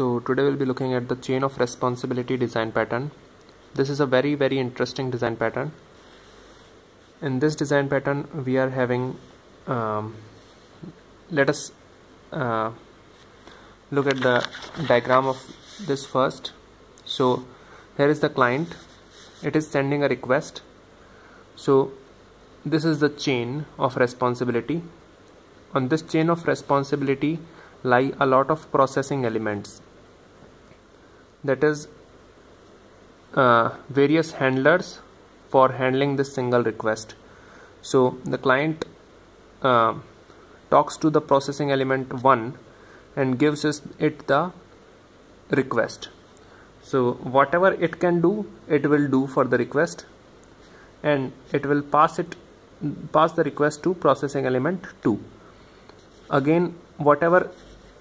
so today we'll be looking at the chain of responsibility design pattern. This is a very very interesting design pattern. In this design pattern we are having um, let us uh, look at the diagram of this first. So here is the client. It is sending a request. So this is the chain of responsibility. On this chain of responsibility lie a lot of processing elements that is uh, various handlers for handling this single request. So the client uh, talks to the processing element 1 and gives it the request. So whatever it can do it will do for the request and it will pass it pass the request to processing element 2 again whatever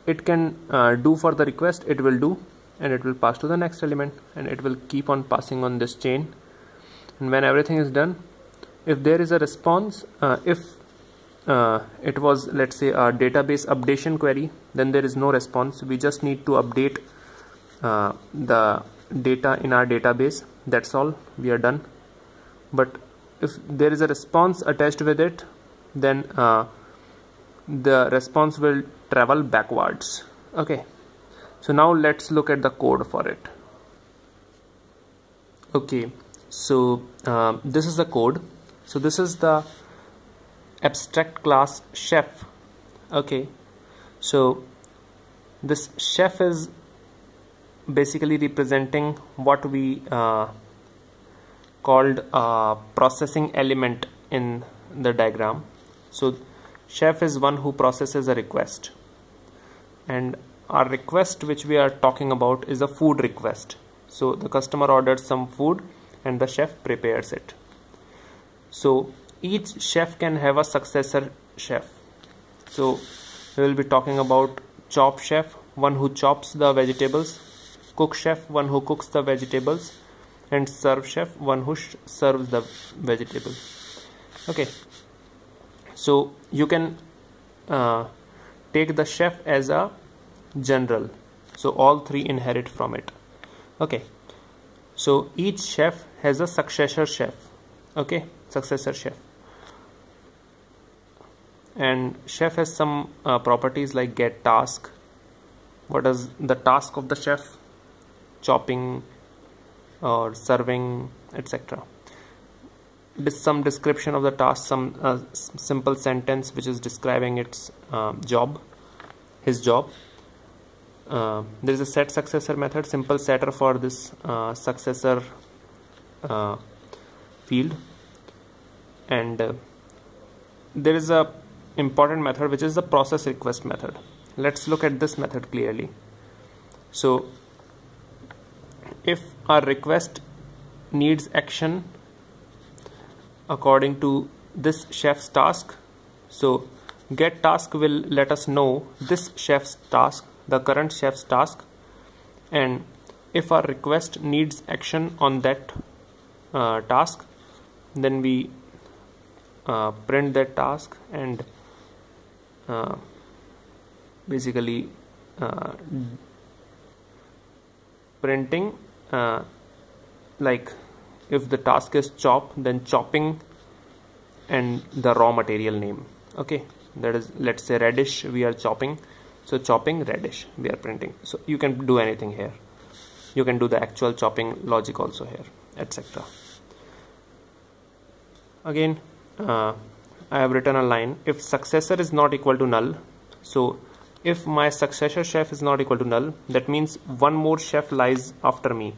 it can uh, do for the request it will do and it will pass to the next element and it will keep on passing on this chain. And when everything is done if there is a response uh, if uh, it was let's say a database updation query then there is no response. We just need to update uh, the data in our database. That's all. We are done. But if there is a response attached with it then uh, the response will travel backwards. Okay so now let's look at the code for it. Okay so uh, this is the code. So this is the abstract class chef. Okay so this chef is basically representing what we uh, called a processing element in the diagram. So chef is one who processes a request. And our request which we are talking about is a food request. So the customer orders some food and the chef prepares it. So each chef can have a successor chef. So we will be talking about chop chef one who chops the vegetables cook chef one who cooks the vegetables and serve chef one who serves the vegetables okay. So you can uh, take the chef as a general. So all three inherit from it. Okay. So each chef has a successor chef. Okay. Successor chef. And chef has some uh, properties like get task. What is the task of the chef? Chopping or serving etc some description of the task some uh, simple sentence which is describing its uh, job his job uh, there is a set successor method simple setter for this uh, successor uh, field. And uh, there is a important method which is the process request method. Let's look at this method clearly. So if our request needs action according to this chef's task so get task will let us know this chef's task the current chef's task and if our request needs action on that uh, task then we uh, print that task and uh, basically uh, printing uh, like if the task is chop then chopping and the raw material name. Okay? That is let's say radish we are chopping so chopping radish we are printing. So you can do anything here. You can do the actual chopping logic also here etc again uh, I have written a line. If successor is not equal to null so if my successor chef is not equal to null that means one more chef lies after me.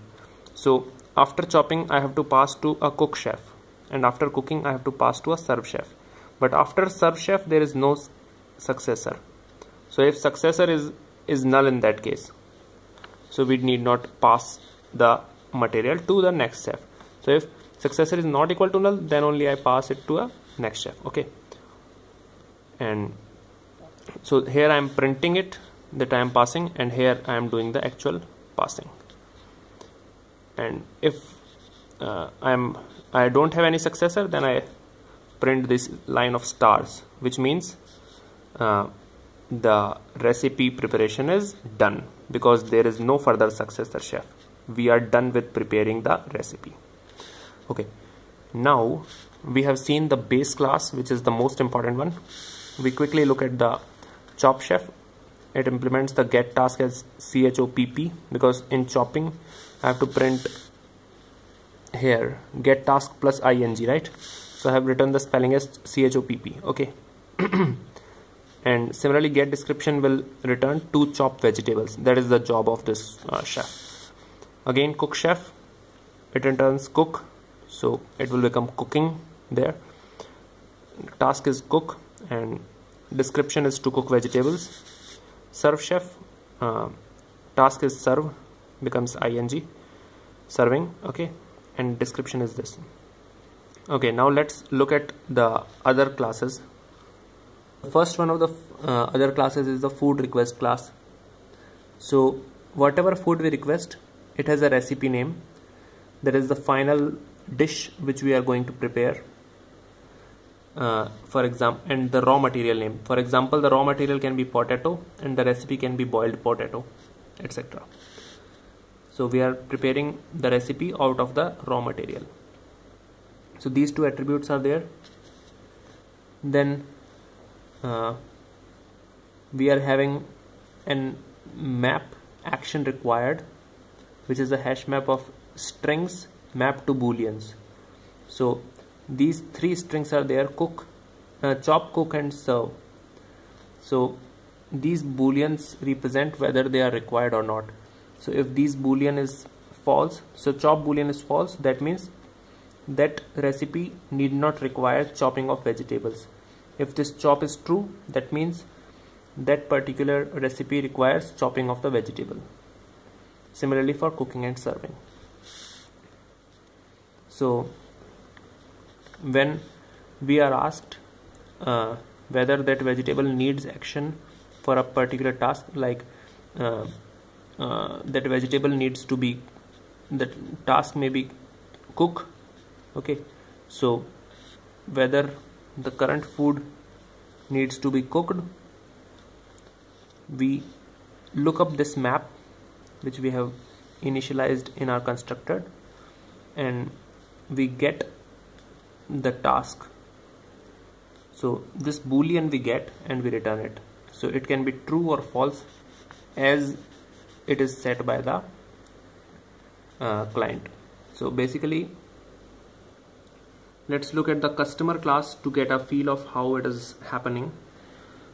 So after chopping I have to pass to a cook chef and after cooking I have to pass to a serve chef. But after serve chef there is no successor so if successor is is null in that case so we need not pass the material to the next chef. So if successor is not equal to null then only I pass it to a next chef. Okay. And so here I am printing it that I am passing and here I am doing the actual passing. And if uh, I'm I don't have any successor then I print this line of stars which means uh, the recipe preparation is done because there is no further successor chef. We are done with preparing the recipe. Okay. Now we have seen the base class which is the most important one. We quickly look at the chop chef. It implements the get task as chopp because in chopping I have to print here get task plus ing right? So I have written the spelling as chopp okay and similarly get description will return two chopped vegetables. That is the job of this uh, chef. Again cook chef. It returns cook. So it will become cooking there. Task is cook and description is to cook vegetables. Serve chef. Uh, task is serve becomes ing serving. Okay. And description is this. Okay. Now let's look at the other classes first one of the uh, other classes is the food request class. So whatever food we request it has a recipe name. That is the final dish which we are going to prepare. Uh, for example and the raw material name. For example the raw material can be potato and the recipe can be boiled potato etc so we are preparing the recipe out of the raw material. So these two attributes are there. Then uh, we are having an map action required which is a hash map of strings mapped to booleans. So these three strings are there cook uh, chop cook and serve. So these booleans represent whether they are required or not. So if these boolean is false so chop boolean is false that means that recipe need not require chopping of vegetables if this chop is true that means that particular recipe requires chopping of the vegetable. Similarly for cooking and serving. So when we are asked uh, whether that vegetable needs action for a particular task like uh, uh, that vegetable needs to be that task may be cook okay? So whether the current food needs to be cooked. We look up this map which we have initialized in our constructor and we get the task. So this boolean we get and we return it. So it can be true or false as it is set by the uh, client. So basically let's look at the customer class to get a feel of how it is happening.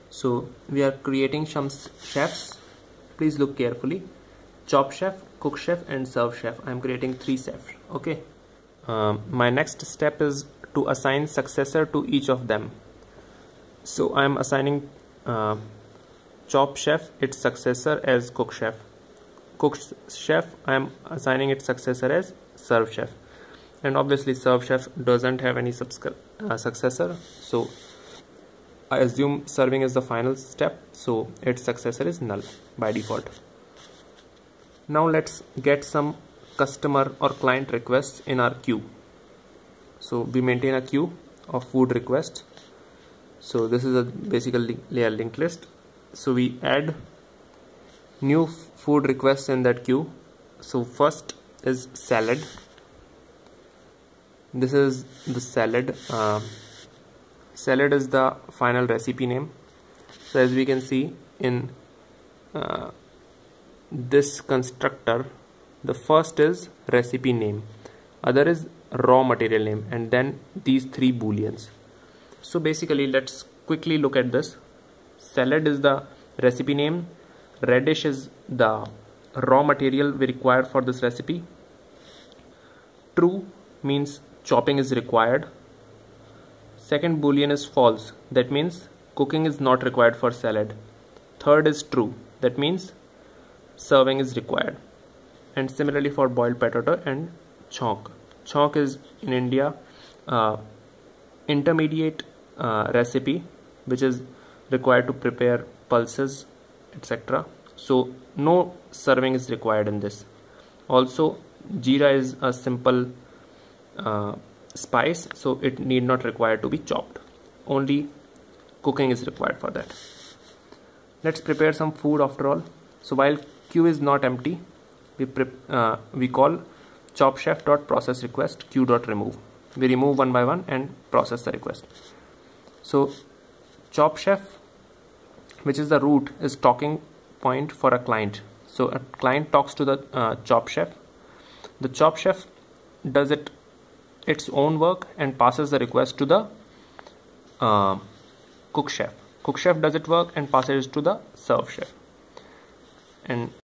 So we are creating some chefs. Please look carefully. Chop chef cook chef and serve chef. I'm creating three chefs okay? Um, my next step is to assign successor to each of them. So I'm assigning uh, chop chef its successor as cook chef. Cook chef I'm assigning its successor as serve chef and obviously serve chef doesn't have any uh, successor. So I assume serving is the final step. So its successor is null by default. Now let's get some customer or client requests in our queue. So we maintain a queue of food requests. So this is a basic layer linked list. So we add new food requests in that queue. So first is salad this is the salad. Uh, salad is the final recipe name. So as we can see in uh, this constructor the first is recipe name. Other is raw material name and then these three booleans so basically let's quickly look at this. Salad is the recipe name. Radish is the raw material we require for this recipe. True means chopping is required. Second boolean is false. That means cooking is not required for salad. Third is true. That means serving is required. And similarly for boiled potato and chonk chonk is in India uh, intermediate uh, recipe which is required to prepare pulses etc so no serving is required in this. Also jeera is a simple uh, spice so it need not require to be chopped. Only cooking is required for that. Let's prepare some food after all. So while queue is not empty we uh, we call chopchef dot process request queue dot remove. We remove one by one and process the request. So chopchef which is the root is talking point for a client. So a client talks to the uh, chopchef. The chopchef does it its own work and passes the request to the uh, cook chef. Cook chef does it work and passes it to the serve chef. And